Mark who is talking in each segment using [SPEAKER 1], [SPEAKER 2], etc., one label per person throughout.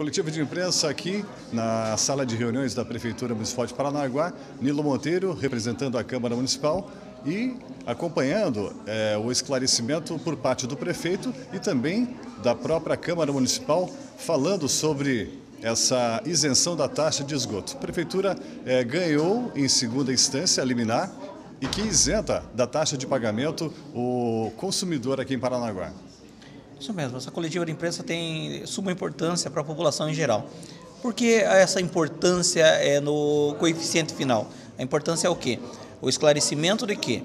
[SPEAKER 1] Coletiva de imprensa aqui na sala de reuniões da Prefeitura Municipal de Paranaguá. Nilo Monteiro, representando a Câmara Municipal e acompanhando é, o esclarecimento por parte do prefeito e também da própria Câmara Municipal, falando sobre essa isenção da taxa de esgoto. A Prefeitura é, ganhou em segunda instância a liminar e que isenta da taxa de pagamento o consumidor aqui em Paranaguá.
[SPEAKER 2] Isso mesmo, essa coletiva de imprensa tem suma importância para a população em geral. Por que essa importância é no coeficiente final? A importância é o quê? O esclarecimento de que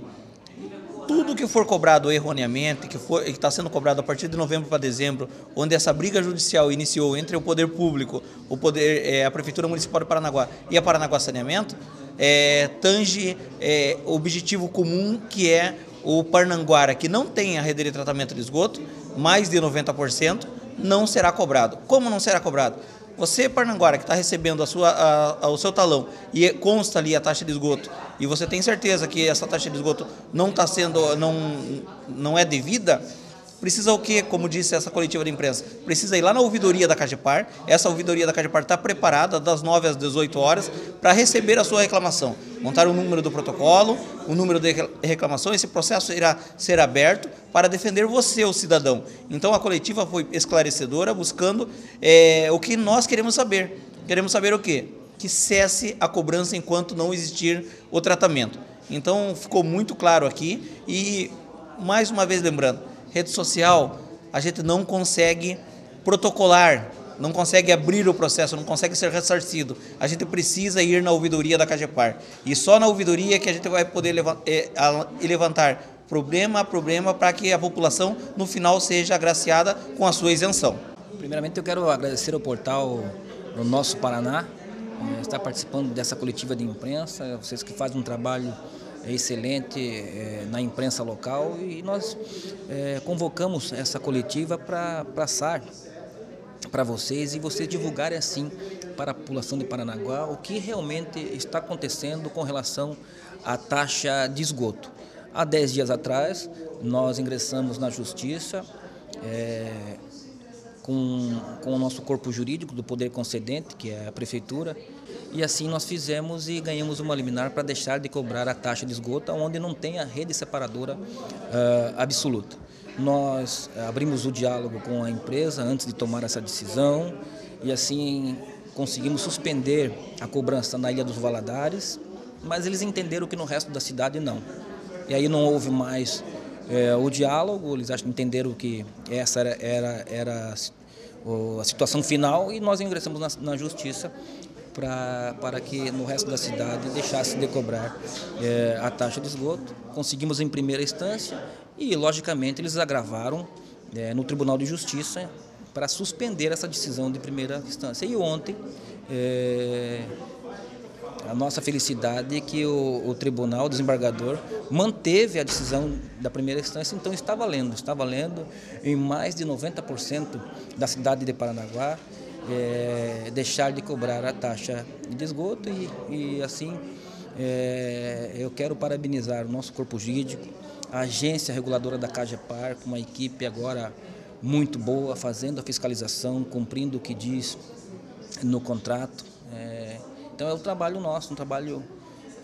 [SPEAKER 2] tudo que for cobrado erroneamente, que está sendo cobrado a partir de novembro para dezembro, onde essa briga judicial iniciou entre o poder público, o poder, é, a Prefeitura Municipal de Paranaguá e a Paranaguá Saneamento, é, tange é, objetivo comum que é o Parnanguara, que não tem a rede de tratamento de esgoto, mais de 90%, não será cobrado. Como não será cobrado? Você, Parnanguara, que está recebendo a sua, a, a, o seu talão e consta ali a taxa de esgoto, e você tem certeza que essa taxa de esgoto não está sendo, não, não é devida, Precisa o quê? Como disse essa coletiva de imprensa? Precisa ir lá na ouvidoria da Cagepar. Essa ouvidoria da Cagepar está preparada das 9 às 18 horas para receber a sua reclamação. Montar o número do protocolo, o número de reclamação. Esse processo irá ser aberto para defender você, o cidadão. Então a coletiva foi esclarecedora, buscando é, o que nós queremos saber. Queremos saber o quê? Que cesse a cobrança enquanto não existir o tratamento. Então ficou muito claro aqui e mais uma vez lembrando, rede social, a gente não consegue protocolar, não consegue abrir o processo, não consegue ser ressarcido. A gente precisa ir na ouvidoria da Cagepar. E só na ouvidoria que a gente vai poder é, levantar problema a problema para que a população, no final, seja agraciada com a sua isenção.
[SPEAKER 3] Primeiramente, eu quero agradecer ao portal no Nosso Paraná, eh, estar participando dessa coletiva de imprensa, vocês que fazem um trabalho é excelente é, na imprensa local e nós é, convocamos essa coletiva para passar para vocês e vocês divulgarem assim para a população de Paranaguá o que realmente está acontecendo com relação à taxa de esgoto. Há dez dias atrás, nós ingressamos na Justiça é, com, com o nosso corpo jurídico do Poder Concedente, que é a Prefeitura, e assim nós fizemos e ganhamos uma liminar para deixar de cobrar a taxa de esgoto onde não tem a rede separadora uh, absoluta. Nós abrimos o diálogo com a empresa antes de tomar essa decisão e assim conseguimos suspender a cobrança na Ilha dos Valadares, mas eles entenderam que no resto da cidade não. E aí não houve mais é, o diálogo, eles entenderam que essa era, era, era a situação final e nós ingressamos na, na justiça pra, para que no resto da cidade deixasse de cobrar é, a taxa de esgoto. Conseguimos em primeira instância e, logicamente, eles agravaram é, no Tribunal de Justiça para suspender essa decisão de primeira instância. E ontem, é, a nossa felicidade é que o, o, tribunal, o desembargador, manteve a decisão da primeira instância, então está valendo, está valendo em mais de 90% da cidade de Paranaguá é, deixar de cobrar a taxa de esgoto e, e assim é, eu quero parabenizar o nosso corpo jurídico, a agência reguladora da Cagepar, com uma equipe agora muito boa, fazendo a fiscalização, cumprindo o que diz no contrato. É, então é o trabalho nosso, um trabalho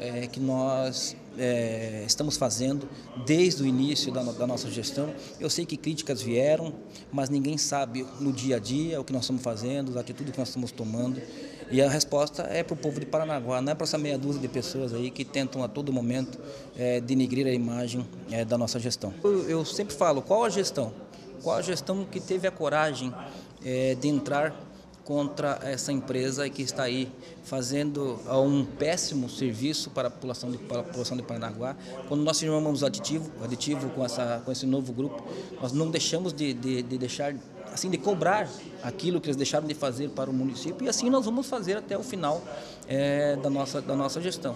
[SPEAKER 3] é, que nós é, estamos fazendo desde o início da, da, nossa gestão. Eu sei que críticas vieram, mas ninguém sabe no dia a dia o que nós estamos fazendo, a atitude que nós estamos tomando. E a resposta é para o povo de Paranaguá, não é para essa meia dúzia de pessoas aí que tentam a todo momento é, denigrir a imagem é, da nossa gestão. Eu, eu, sempre falo, qual a gestão? Qual a gestão que teve a coragem é, de entrar contra essa empresa que está aí fazendo um péssimo serviço para a população de, para a população de Paranaguá. Quando nós firmamos o aditivo, o aditivo com, essa, com esse novo grupo, nós não deixamos de, de, de deixar assim de cobrar aquilo que eles deixaram de fazer para o município e assim nós vamos fazer até o final é, da, nossa, da nossa gestão.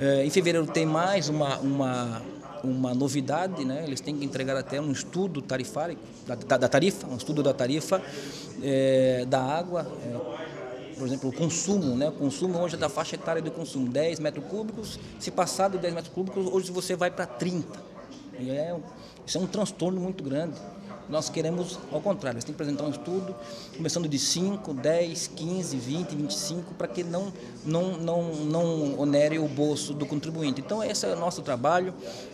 [SPEAKER 3] É, em fevereiro tem mais uma, uma, uma novidade, né? eles têm que entregar até um estudo tarifário, da, da, tarifa, um estudo da tarifa é, da água, é, por exemplo, o consumo, né? o consumo hoje é da faixa etária de consumo, 10 metros cúbicos, se passar de 10 metros cúbicos, hoje você vai para 30. E é, isso é um transtorno muito grande. Nós queremos, ao contrário, você tem que apresentar um estudo, começando de 5, 10, 15, 20, 25, para que não, não, não, não onere o bolso do contribuinte. Então, esse é o nosso trabalho,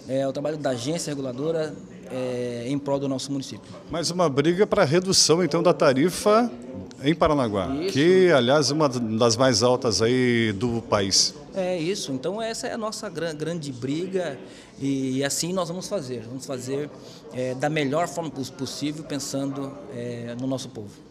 [SPEAKER 3] é o trabalho da agência reguladora é, em prol do nosso município.
[SPEAKER 1] Mais uma briga para redução, então, da tarifa em Paranaguá, isso. que, aliás, é uma das mais altas aí do país.
[SPEAKER 3] É isso. Então essa é a nossa grande briga e assim nós vamos fazer. Vamos fazer é, da melhor forma possível, pensando é, no nosso povo.